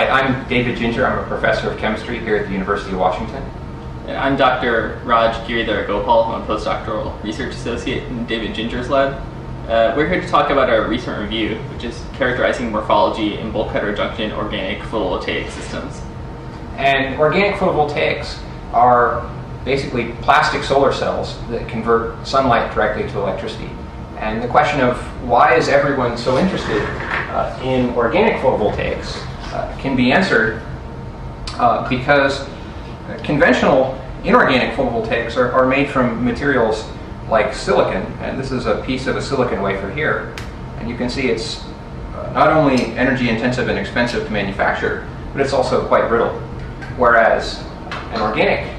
Hi, I'm David Ginger. I'm a professor of chemistry here at the University of Washington. And I'm Dr. Raj Giridharagopal. I'm a postdoctoral research associate in David Ginger's lab. Uh, we're here to talk about our recent review, which is characterizing morphology in bulk heterojunction organic photovoltaic systems. And organic photovoltaics are basically plastic solar cells that convert sunlight directly to electricity. And the question of why is everyone so interested uh, in organic photovoltaics uh, can be answered uh, because conventional inorganic photovoltaics are, are made from materials like silicon, and this is a piece of a silicon wafer here. And you can see it's uh, not only energy intensive and expensive to manufacture, but it's also quite brittle. Whereas an organic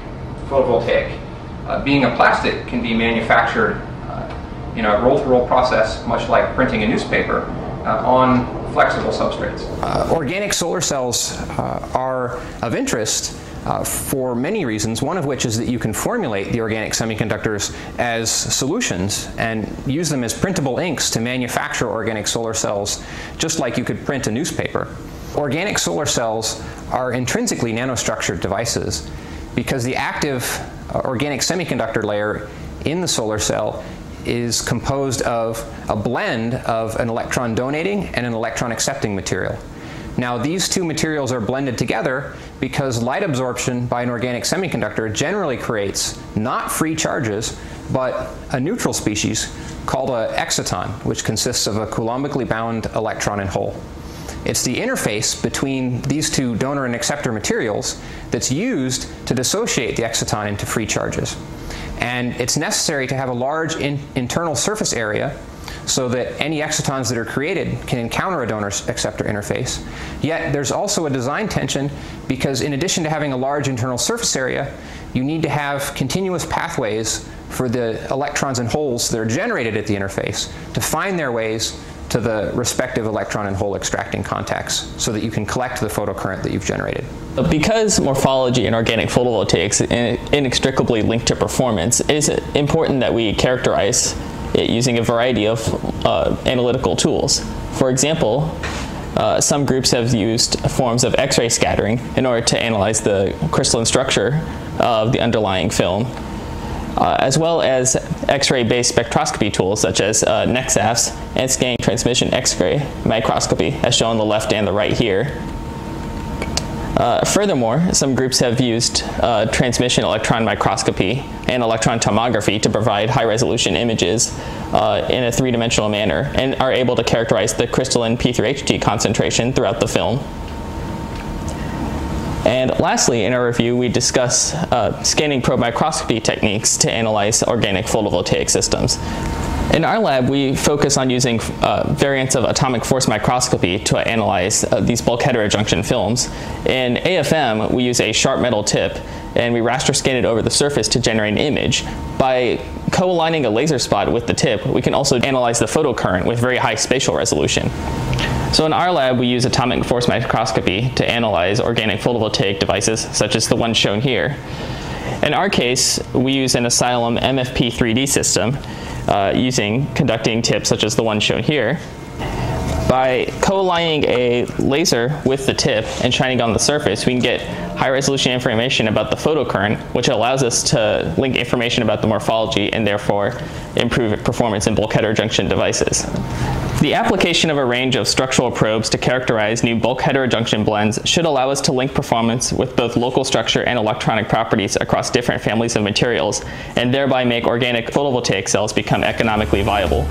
photovoltaic, uh, being a plastic, can be manufactured uh, in a roll to roll process, much like printing a newspaper, uh, on flexible substrates. Uh, organic solar cells uh, are of interest uh, for many reasons, one of which is that you can formulate the organic semiconductors as solutions and use them as printable inks to manufacture organic solar cells, just like you could print a newspaper. Organic solar cells are intrinsically nanostructured devices because the active uh, organic semiconductor layer in the solar cell is composed of a blend of an electron donating and an electron accepting material. Now these two materials are blended together because light absorption by an organic semiconductor generally creates not free charges, but a neutral species called an exciton, which consists of a coulombically bound electron and hole. It's the interface between these two donor and acceptor materials that's used to dissociate the exciton into free charges. And it's necessary to have a large in internal surface area so that any excitons that are created can encounter a donor acceptor interface. Yet there's also a design tension because in addition to having a large internal surface area, you need to have continuous pathways for the electrons and holes that are generated at the interface to find their ways to the respective electron and hole extracting contacts so that you can collect the photocurrent that you've generated. Because morphology in organic photovoltaics is inextricably linked to performance, it is important that we characterize it using a variety of uh, analytical tools. For example, uh, some groups have used forms of X-ray scattering in order to analyze the crystalline structure of the underlying film, uh, as well as X-ray based spectroscopy tools such as uh, NEXAFS and scanning transmission X-ray microscopy, as shown on the left and the right here. Uh, furthermore, some groups have used uh, transmission electron microscopy and electron tomography to provide high-resolution images uh, in a three-dimensional manner and are able to characterize the crystalline P3HT concentration throughout the film. And lastly, in our review, we discuss uh, scanning probe microscopy techniques to analyze organic photovoltaic systems. In our lab, we focus on using uh, variants of atomic force microscopy to analyze uh, these bulk heterojunction films. In AFM, we use a sharp metal tip and we raster scan it over the surface to generate an image. By co-aligning a laser spot with the tip, we can also analyze the photocurrent with very high spatial resolution. So in our lab, we use atomic force microscopy to analyze organic photovoltaic devices, such as the one shown here. In our case, we use an Asylum MFP 3D system uh, using conducting tips such as the one shown here. By co-aligning a laser with the tip and shining on the surface, we can get high resolution information about the photocurrent, which allows us to link information about the morphology and therefore improve performance in bulk heterojunction devices. The application of a range of structural probes to characterize new bulk heterojunction blends should allow us to link performance with both local structure and electronic properties across different families of materials, and thereby make organic photovoltaic cells become economically viable.